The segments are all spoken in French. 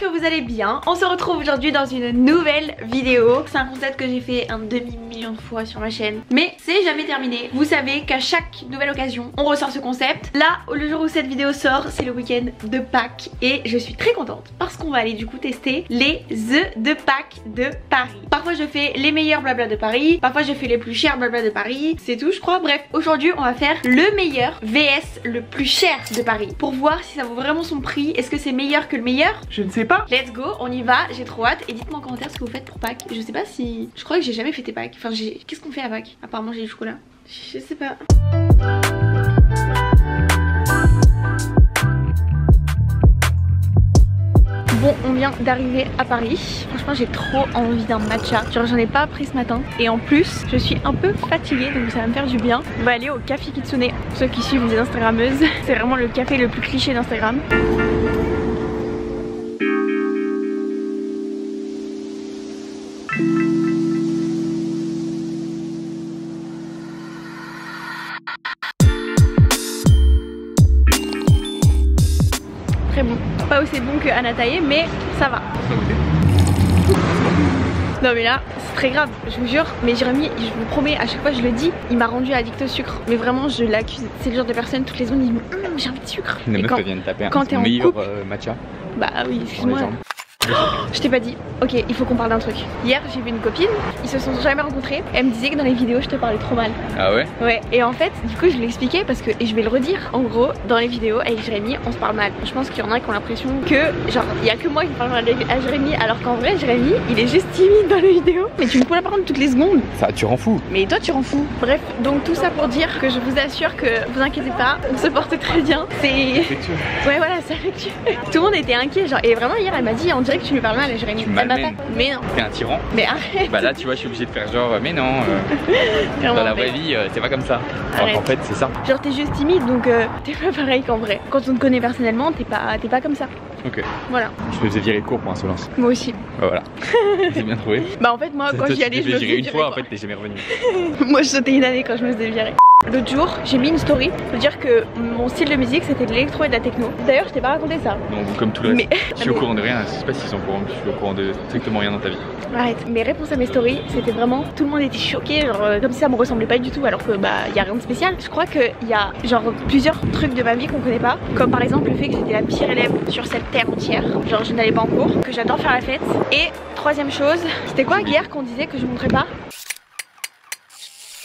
que vous allez bien. On se retrouve aujourd'hui dans une nouvelle vidéo. C'est un concept que j'ai fait un demi-million de fois sur ma chaîne. Mais c'est jamais terminé. Vous savez qu'à chaque nouvelle occasion, on ressort ce concept. Là, le jour où cette vidéo sort, c'est le week-end de Pâques. Et je suis très contente parce qu'on va aller du coup tester les œufs de Pâques de Paris. Parfois je fais les meilleurs blabla de Paris. Parfois je fais les plus chers blabla de Paris. C'est tout je crois. Bref, aujourd'hui on va faire le meilleur VS le plus cher de Paris. Pour voir si ça vaut vraiment son prix. Est-ce que c'est meilleur que le meilleur? Je ne sais pas. Let's go, on y va, j'ai trop hâte et dites-moi en commentaire ce que vous faites pour Pâques. Je sais pas si... Je crois que j'ai jamais fêté Pâques. Enfin, j'ai... qu'est-ce qu'on fait à Pâques À part manger du chocolat? Je sais pas. Bon, on vient d'arriver à Paris. Franchement, j'ai trop envie d'un matcha. Genre, j'en ai pas pris ce matin. Et en plus, je suis un peu fatiguée, donc ça va me faire du bien. On va aller au Café Kitsune. Pour ceux qui suivent les Instagrammeuses, c'est vraiment le café le plus cliché d'Instagram. Très bon. Pas aussi bon que Anataye, mais ça va. Non mais là, c'est très grave, je vous jure, mais Jérémy, je vous promets, à chaque fois je le dis, il m'a rendu addict au sucre. Mais vraiment, je l'accuse. C'est le genre de personne, toutes les secondes, il me dit Hum, j'ai envie de sucre. Une Et meuf quand- elle vient de taper quand un t'es en meilleur euh, matcha Bah oui, les excuse-moi. Je t'ai pas dit. Ok, il faut qu'on parle d'un truc. Hier, j'ai vu une copine, ils se sont jamais rencontrés. Elle me disait que dans les vidéos, je te parlais trop mal. Ah ouais? Ouais, et en fait, du coup, je l'ai expliqué parce que, et je vais le redire, en gros, dans les vidéos avec Jérémy, on se parle mal. Je pense qu'il y en a qui ont l'impression que, genre, il y a que moi qui parle mal à Jérémy, alors qu'en vrai, Jérémy, il est juste timide dans les vidéos. Mais tu me coules la parole toutes les secondes. Ça, tu rends fou Mais toi, tu rends fou. Bref, donc tout ça pour dire que je vous assure que, vous inquiétez pas, on se porte très bien. C'est. Ouais, voilà, c'est affectueux. Tout le monde était inquiet, genre, et vraiment, hier, elle m'a dit, on dirait que tu lui parles mal à Jérémy. Tu Elle m'a pas. m'amènes. Mais non, T'es un tyran mais arrête. Bah là tu vois je suis obligé de faire genre euh, mais non euh, Dans la vraie vie euh, c'est pas comme ça Alors qu'en fait c'est ça Genre t'es juste timide donc euh, t'es pas pareil qu'en vrai. Quand on te connaît personnellement, t'es pas, pas comme ça. Ok Voilà, Je me faisais virer de cours pour insolence moi aussi. Bah voilà C'est bien trouvé Bah en fait moi quand j'y allais je me virer faisais une virer, fois en fait t'es jamais revenu Moi je sautais une année quand je me faisais virer. L'autre jour j'ai mis une story pour dire que mon style de musique c'était de l'électro et de la techno. D'ailleurs je t'ai pas raconté ça. Non comme tout le reste Mais Je suis au courant de rien, je sais pas s'ils sont au courant, je suis au courant de strictement rien dans ta vie. arrête. Mes réponses à mes stories c'était vraiment tout le monde était choqué genre euh, comme si ça me ressemblait pas du tout alors que bah y a rien de spécial. Je crois qu'il y a genre plusieurs trucs de ma vie qu'on connaît pas comme par exemple le fait que j'étais la pire élève sur cette terre entière. Genre je n'allais pas en cours, que j'adore faire la fête. Et troisième chose, c'était quoi hier qu'on disait que je montrais pas?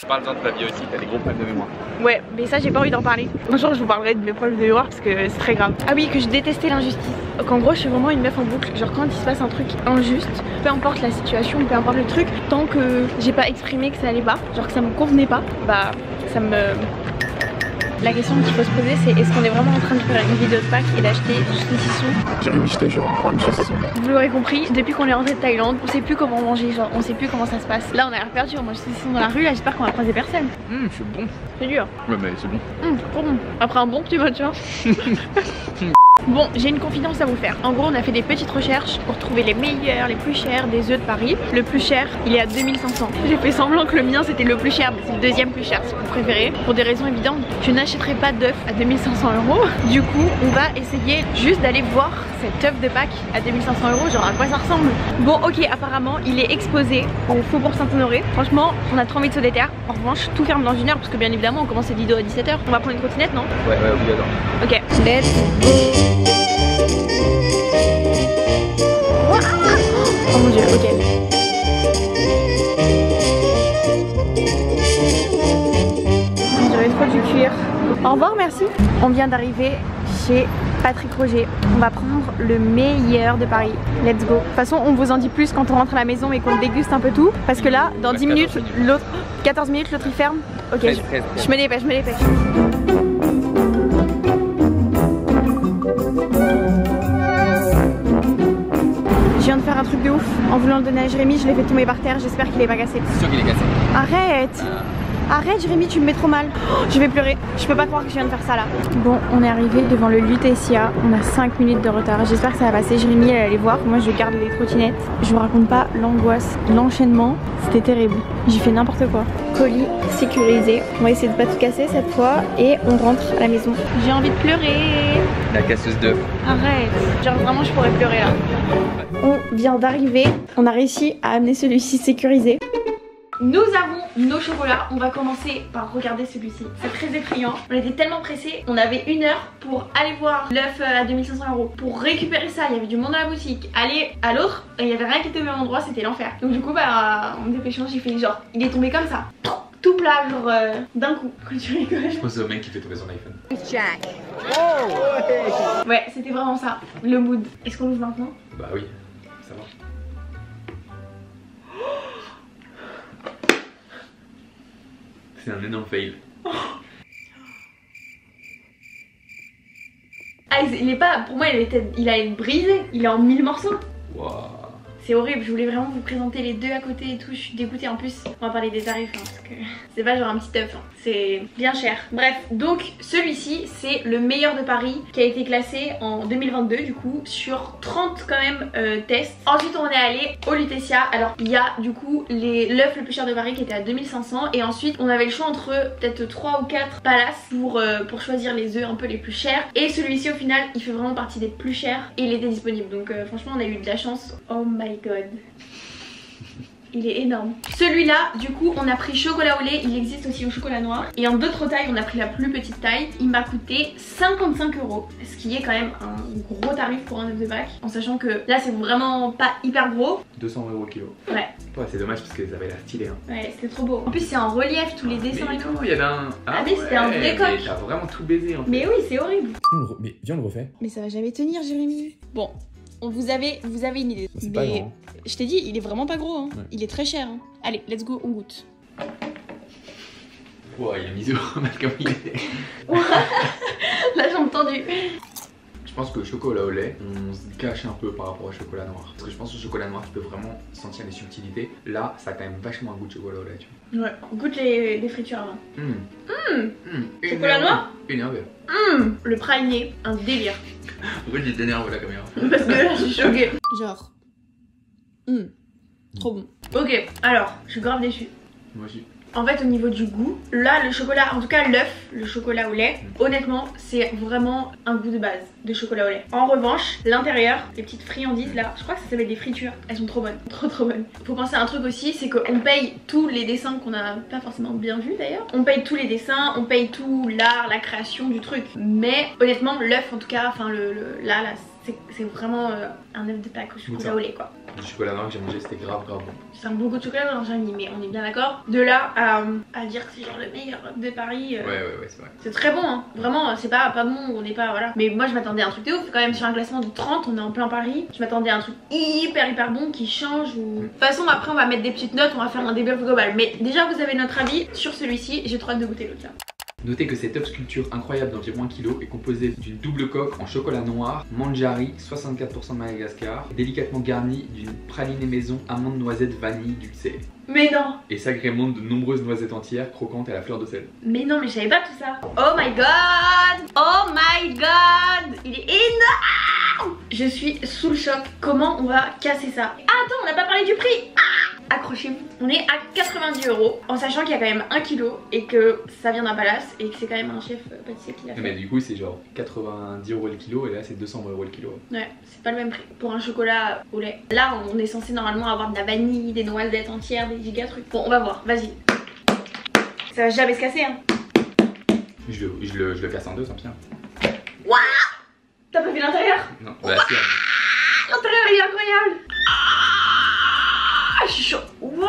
Parle-en de ta vie aussi, t'as des gros problèmes de mémoire. Ouais, mais ça j'ai pas envie d'en parler. Un jour je vous parlerai de mes problèmes de mémoire parce que c'est très grave. Ah oui, que je détestais l'injustice. Qu'en gros je suis vraiment une meuf en boucle. Genre quand il se passe un truc injuste, peu importe la situation, peu importe le truc, tant que j'ai pas exprimé que ça allait pas, genre que ça me convenait pas, bah ça me... La question qu'il faut se poser c'est est-ce qu'on est vraiment en train de faire une vidéo de Pâques et d'acheter du saucisson. Vous l'aurez compris, depuis qu'on est rentré de Thaïlande, on sait plus comment manger, genre on sait plus comment ça se passe. Là on a l'air perdu, on mange saucisson dans la rue, là j'espère qu'on va croiser personne. Hum, c'est bon. C'est dur. Ouais mais c'est bon. Hum, trop bon. Après un bon petit matcha. Bon, j'ai une confidence à vous faire. En gros, on a fait des petites recherches pour trouver les meilleurs, les plus chers des œufs de Paris. Le plus cher, il est à 2500. J'ai fait semblant que le mien c'était le plus cher, mais c'est le deuxième plus cher si vous préférez. Pour des raisons évidentes, je n'achèterai pas d'œuf à 2500 euros. Du coup, on va essayer juste d'aller voir cet œuf de Pâques à 2500 euros, genre à quoi ça ressemble. Bon, ok, apparemment, il est exposé au Faubourg Saint-Honoré. Franchement, on a trop envie de se déterre. En revanche, tout ferme dans une heure parce que bien évidemment, on commence cette vidéo à 17h. On va prendre une trottinette, non? Ouais ouais obligatoire. Ok. Let's go. Oh mon dieu, ok. J'aurais trop du cuir. Au revoir, merci. On vient d'arriver chez Patrick Roger. On va prendre le meilleur de Paris. Let's go. De toute façon, on vous en dit plus quand on rentre à la maison et qu'on déguste un peu tout. Parce que là, dans Ouais, 10 minutes, 14 minutes. l'autre. 14 minutes, l'autre il ferme. Ok, je, 13, 13, je me dépêche, je me dépêche. Faire un truc de ouf. En voulant le donner à Jérémy, je l'ai fait tomber par terre. J'espère qu'il est pas cassé. C'est sûr qu'il est cassé. Arrête Arrête Jérémy, tu me mets trop mal. Oh, je vais pleurer. Je peux pas croire que je viens de faire ça là. Bon, on est arrivé devant le Lutetia. On a 5 minutes de retard. J'espère que ça va passer. Jérémy, elle allait voir. Moi, je garde les trottinettes. Je vous raconte pas l'angoisse, l'enchaînement. C'était terrible. J'ai fait n'importe quoi. Colis sécurisé. On va essayer de pas tout casser cette fois. Et on rentre à la maison. J'ai envie de pleurer. La casseuse d'œufs. Arrête. Genre vraiment, je pourrais pleurer là. On vient d'arriver. On a réussi à amener celui-ci sécurisé. Nous avons nos chocolats. On va commencer par regarder celui-ci. C'est très effrayant. On était tellement pressés. On avait une heure pour aller voir l'œuf à 2500 euros. Pour récupérer ça, il y avait du monde dans la boutique. Aller à l'autre, il y avait rien qui était au même endroit. C'était l'enfer. Donc du coup, bah, en me dépêchant, j'ai fait genre, il est tombé comme ça. Tout plat, genre euh, d'un coup. Quand tu rigoles. Je pense au mec qui fait tomber son iPhone. Ouais, c'était vraiment ça. Le mood. Est-ce qu'on l'ouvre maintenant? Bah oui, ça va. C'est un énorme fail. Ah, il est pas. Pour moi, il, était, il a été brisé. Il est en mille morceaux. Waouh. C'est horrible, je voulais vraiment vous présenter les deux à côté et tout, je suis dégoûtée en plus. On va parler des tarifs hein, parce que c'est pas genre un petit œuf, hein. c'est bien cher. Bref, donc celui-ci c'est le meilleur de Paris qui a été classé en 2022 du coup sur 30 quand même euh, tests. Ensuite on est allé au Lutetia, alors il y a du coup l'œuf le plus cher de Paris qui était à 2500 et ensuite on avait le choix entre peut-être 3 ou 4 palaces pour, euh, pour choisir les œufs un peu les plus chers. Et celui-ci au final il fait vraiment partie des plus chers et il était disponible donc euh, franchement on a eu de la chance. Oh my god. Il est énorme. Celui-là, du coup, on a pris chocolat au lait. Il existe aussi au chocolat noir. Et en d'autres tailles, on a pris la plus petite taille. Il m'a coûté 55 euros. Ce qui est quand même un gros tarif pour un œuf de Pâques. En sachant que là, c'est vraiment pas hyper gros. 200 euros kilo. Ouais. Ouais, c'est dommage parce qu'ils avaient l'air stylé. Hein. Ouais, c'était trop beau. En plus, c'est en relief, tous les dessins mais et tout. non, il y avait un. Ah, mais c'était un vrai coq. T'as vraiment tout baisé en fait. Mais oui, c'est horrible. Mais viens, on le refait. Mais ça va jamais tenir, Jérémy. Bon, on vous avez, vous avez une idée. Pas Mais grand. je t'ai dit, il est vraiment pas gros. Hein. Ouais. Il est très cher. hein. Allez, let's go, on goûte. Ouah, il a mis au mal comme il est. La jambe tendue. Je pense que le chocolat au lait, on se cache un peu par rapport au chocolat noir. Parce que je pense que le chocolat noir, tu peux vraiment sentir les subtilités. Là, ça a quand même vachement un goût de chocolat au lait, tu Ouais. Goûte les, les fritures avant. vois. Hum. Hum. Chocolat noir Énervé. Hum, le praliné, un délire. Pourquoi j'ai t'énerve la caméra Parce que là, je suis choquée. Genre. Hum, trop bon. Ok, alors, je suis grave déçue. Moi aussi. En fait, au niveau du goût, là, le chocolat, en tout cas l'œuf, le chocolat au lait, honnêtement, c'est vraiment un goût de base de chocolat au lait. En revanche, l'intérieur, les petites friandises là, je crois que ça s'appelle des fritures, elles sont trop bonnes, trop trop bonnes. Faut penser à un truc aussi, c'est qu'on paye tous les dessins qu'on a pas forcément bien vus d'ailleurs. On paye tous les dessins, on paye tout l'art, la création du truc. Mais honnêtement, l'œuf en tout cas, enfin le, le- là, là, c'est vraiment euh, un œuf de Pâques au chocolat au lait quoi. Le chocolat noir que j'ai mangé, c'était grave, grave bon. C'est un bon goût de chocolat dans un mais on est bien d'accord. De là à, à dire que c'est genre le meilleur de Paris. euh, Ouais, ouais, ouais, c'est vrai. c'est très bon, hein. vraiment, c'est pas, pas bon, on n'est pas, voilà. Mais moi je m'attendais à un truc de ouf, quand même sur un classement de 30, on est en plein Paris. Je m'attendais à un truc hyper hyper bon qui change ou... De toute façon, après on va mettre des petites notes, on va faire un débrief global. Mais déjà vous avez notre avis sur celui-ci, j'ai trop hâte de goûter l'autre là. Notez que cette sculpture incroyable d'environ 1 kg est composée d'une double coque en chocolat noir, manjari, 64% de Madagascar, délicatement garnie d'une pralinée maison, amande, noisette, vanille, dulcée. Mais non, Et s'agrémente de nombreuses noisettes entières croquantes à la fleur de sel. mais non, mais je savais pas tout ça. Oh my god Oh my god Il est énorme Je suis sous le choc. Comment on va casser ça? Ah, Attends, on n'a pas parlé du prix Ah Accrochez-vous. On est à 90 euros en sachant qu'il y a quand même 1 kg et que ça vient d'un palace et que c'est quand même un chef euh, pâtissier qui l'a fait. Mais du coup, c'est genre 90 euros le kilo et là, c'est 200 euros le kilo. Ouais, c'est pas le même prix pour un chocolat au lait. Là, on est censé normalement avoir de la vanille, des noisettes entières, des giga trucs. Bon, on va voir, vas-y. Ça va jamais se casser, hein. Je le, je le, je le casse en deux, ça me tient. T'as pas vu l'intérieur Non, bah si. L'intérieur il est incroyable je suis chaud What?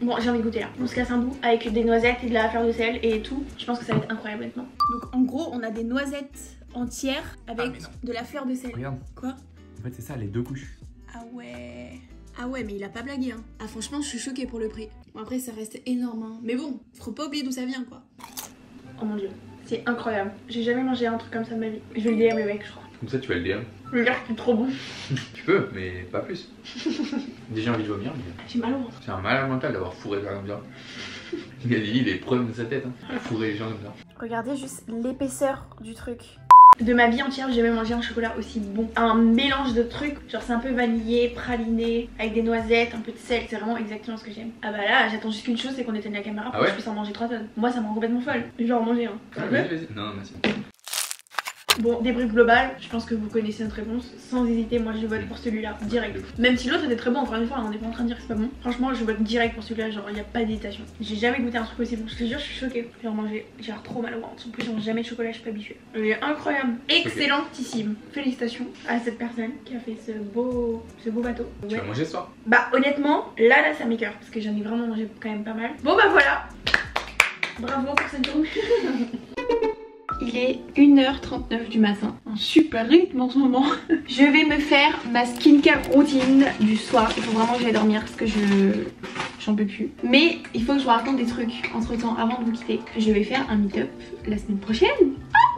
Bon, j'ai envie de goûter là. On se casse un bout avec des noisettes et de la fleur de sel et tout. Je pense que ça va être incroyable maintenant. Donc en gros, on a des noisettes entières avec Ah, de la fleur de sel. Regarde, Quoi? En fait, c'est ça, les deux couches. Ah ouais Ah ouais, mais il a pas blagué, hein. Ah franchement, je suis choquée pour le prix. Bon, après, ça reste énorme, hein. Mais bon, faut pas oublier d'où ça vient, quoi. Oh mon dieu, c'est incroyable. J'ai jamais mangé un truc comme ça de ma vie. Je vais le DM le mec, je crois. Comme ça, tu vas le dire. Le gars, c'est trop bon. Tu peux, mais pas plus. Déjà envie de vomir, mais J'ai mal au ventre. c'est un malade mental d'avoir fourré quand même bien. Il a dit des problèmes de sa tête, hein. Fourrer les gens comme ça. Regardez juste l'épaisseur du truc. De ma vie entière, j'ai jamais mangé un chocolat aussi bon. Un mélange de trucs, genre c'est un peu vanillé, praliné, avec des noisettes, un peu de sel, c'est vraiment exactement ce que j'aime. Ah bah là, j'attends juste qu'une chose, c'est qu'on éteigne la caméra pour Ah ouais que je puisse en manger 3 tonnes. Moi, ça me rend complètement folle. Je vais en manger un. Ah, vas-y, vas-y. Non, non, merci. Bon, débrief global, je pense que vous connaissez notre réponse. Sans hésiter, moi je vote pour celui-là, direct. Même si l'autre était très bon, encore une fois, on n'est pas en train de dire que c'est pas bon. Franchement, je vote direct pour celui-là, genre il n'y a pas d'hésitation. J'ai jamais goûté un truc aussi bon, je te jure, je suis choquée. J'ai remangé, j'ai trop mal au ventre. En plus, j'en jamais de chocolat, je suis pas habituée. Il est incroyable, excellentissime. Félicitations à cette personne qui a fait ce beau, ce beau bateau. Tu Ouais. vas manger ce soir? Bah, honnêtement, là, là, ça m'écœure parce que j'en ai vraiment mangé quand même pas mal. Bon, bah voilà. Bravo pour cette journée. Il est 1h39 du matin. Un super rythme en ce moment. Je vais me faire ma skincare routine du soir. Il faut vraiment que j'aille dormir parce que je. J'en peux plus. Mais il faut que je vous raconte des trucs entre temps avant de vous quitter. Je vais faire un meet-up la semaine prochaine.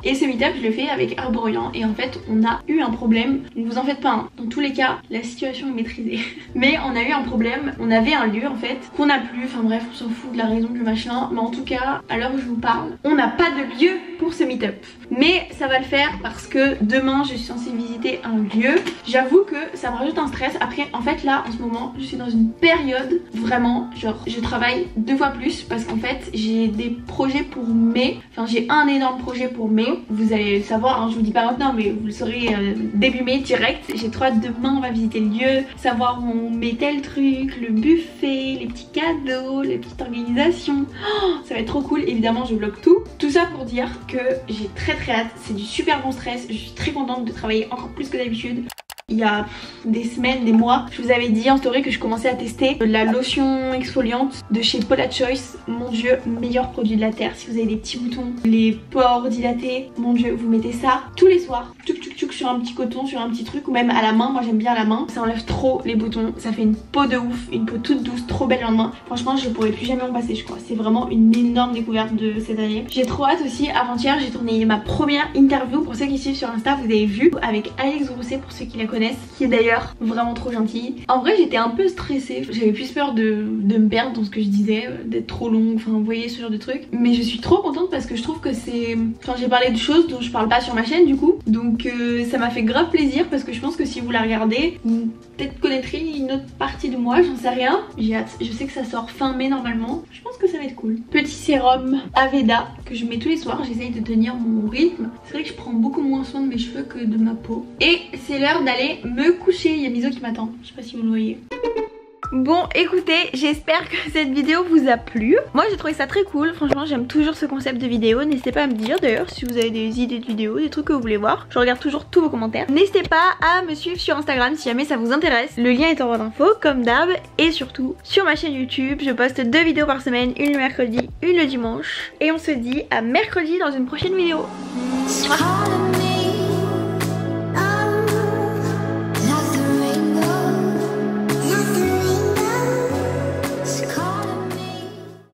Et ce meet-up, je le fais avec Arborian. Et en fait, on a eu un problème. Ne vous en faites pas. hein. Dans tous les cas, la situation est maîtrisée. Mais on a eu un problème. On avait un lieu en fait qu'on n'a plus. Enfin bref, on s'en fout de la raison du machin. Mais en tout cas, à l'heure où je vous parle, on n'a pas de lieu ce meet-up. Mais ça va le faire parce que demain, je suis censée visiter un lieu. J'avoue que ça me rajoute un stress. Après, en fait, là, en ce moment, je suis dans une période vraiment, genre, je travaille deux fois plus parce qu'en fait, j'ai des projets pour mai. Enfin, j'ai un énorme projet pour mai. Vous allez le savoir, hein, je vous dis pas maintenant, mais vous le saurez euh, début mai direct. J'ai trop hâte demain, on va visiter le lieu, savoir où on met tel truc, le buffet, les petits cadeaux, les petites organisations. Oh, ça va être trop cool. Évidemment, je bloque tout. Tout ça pour dire que j'ai très très hâte. C'est du super bon stress. Je suis très contente de travailler encore plus que d'habitude. Il y a des semaines, des mois, je vous avais dit en story que je commençais à tester la lotion exfoliante de chez Paula Choice. Mon dieu, meilleur produit de la terre. Si vous avez des petits boutons, les pores dilatés, mon dieu, vous mettez ça tous les soirs. Tchouk tchouk tchouk sur un petit coton, sur un petit truc ou même à la main. Moi j'aime bien la main. Ça enlève trop les boutons. Ça fait une peau de ouf, une peau toute douce, trop belle en main. Franchement, je pourrais plus jamais en passer, je crois. C'est vraiment une énorme découverte de cette année. J'ai trop hâte aussi. Avant-hier, j'ai tourné ma première interview. Pour ceux qui suivent sur Insta, vous avez vu avec Alex Rousset pour ceux qui la connaissent, qui est d'ailleurs vraiment trop gentille. En vrai, j'étais un peu stressée. J'avais plus peur de, me perdre dans ce que je disais, d'être trop long, enfin, vous voyez ce genre de truc. Mais je suis trop contente parce que je trouve que c'est. Enfin, j'ai parlé de choses dont je parle pas sur ma chaîne du coup. Donc, euh, ça m'a fait grave plaisir parce que je pense que si vous la regardez, vous peut-être connaîtrez une autre partie de moi, j'en sais rien. J'ai hâte. Je sais que ça sort fin mai normalement. Je pense que ça va être cool. Petit sérum Aveda que je mets tous les soirs. J'essaye de tenir mon rythme. C'est vrai que je prends beaucoup moins soin de mes cheveux que de ma peau. Et c'est l'heure d'aller me coucher. Il y a Miso qui m'attend. Je sais pas si vous le voyez. Bon écoutez, j'espère que cette vidéo vous a plu. Moi j'ai trouvé ça très cool, franchement j'aime toujours ce concept de vidéo. N'hésitez pas à me dire d'ailleurs si vous avez des idées de vidéos, des trucs que vous voulez voir. Je regarde toujours tous vos commentaires. N'hésitez pas à me suivre sur Instagram si jamais ça vous intéresse. Le lien est en barre d'infos comme d'hab. Et surtout sur ma chaîne YouTube, je poste deux vidéos par semaine, une le mercredi, une le dimanche. Et on se dit à mercredi dans une prochaine vidéo.